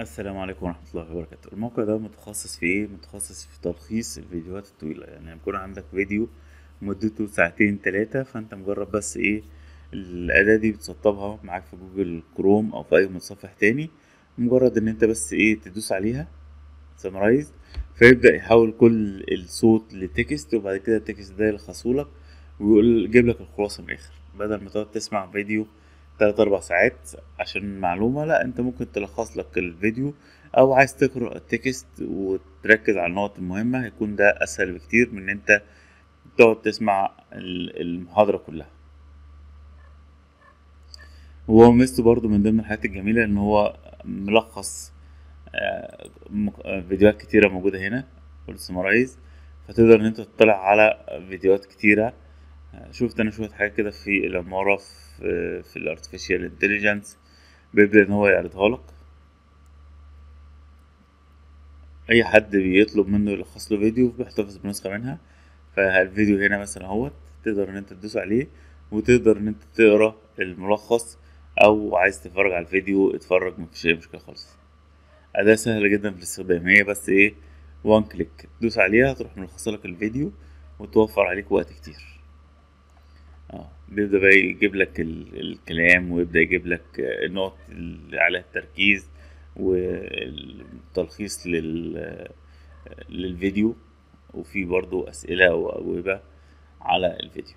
السلام عليكم ورحمة الله وبركاته. الموقع ده متخصص في إيه؟ متخصص في تلخيص الفيديوهات الطويلة. يعني يكون عندك فيديو مدته ساعتين تلاتة فأنت مجرد بس إيه؟ الأداة دي بتسطبها معاك في جوجل كروم أو في أي متصفح تاني. مجرد إن أنت بس إيه؟ تدوس عليها summarize فيبدأ يحول كل الصوت ل text وبعد كده ال text ده يلخصهولك ويقول يجيب لك الخلاصة من الآخر. بدل ما تقعد تسمع فيديو تلات أربع ساعات عشان معلومة. لأ أنت ممكن تلخص لك الفيديو أو عايز تقرأ التكست وتركز على النقط المهمة هيكون ده أسهل بكتير من إن أنت تقعد تسمع ال- المحاضرة كلها. وهو ميزته برضو من ضمن الحاجات الجميلة إن هو ملخص آه، آه، فيديوهات كتيرة موجودة هنا والسمرايز فتقدر إن أنت تطلع على فيديوهات كتيرة آه، شفت أنا شوية حاجات كده في العمارة في في ال artificial intelligence بيبدأ إن هو يعرضها لك. أي حد بيطلب منه يلخص له فيديو بيحتفظ بنسخة منها. فالفيديو هنا مثلا أهوت تقدر إن أنت تدوس عليه وتقدر إن أنت تقرأ الملخص أو عايز تتفرج على الفيديو اتفرج مفيش أي مشكلة خالص. أداة سهلة جدا في الاستخدام. هي بس إيه؟ one click تدوس عليها تروح ملخصة لك الفيديو وتوفر عليك وقت كتير. آه. بيبدأ بقى يجيب لك ال- الكلام ويبدأ يجيب لك آه، النقط اللي عليها التركيز والتلخيص لل للفيديو وفي برضو أسئلة وأجوبة على الفيديو.